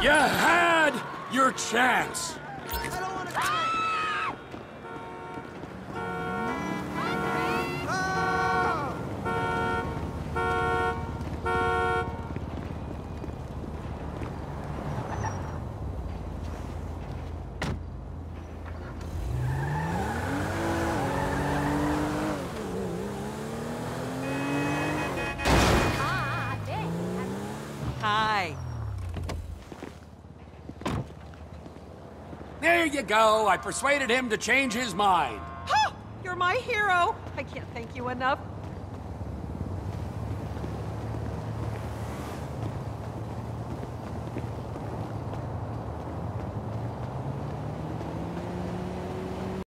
You had your chance. Hi. There you go. I persuaded him to change his mind. Ha! You're my hero. I can't thank you enough.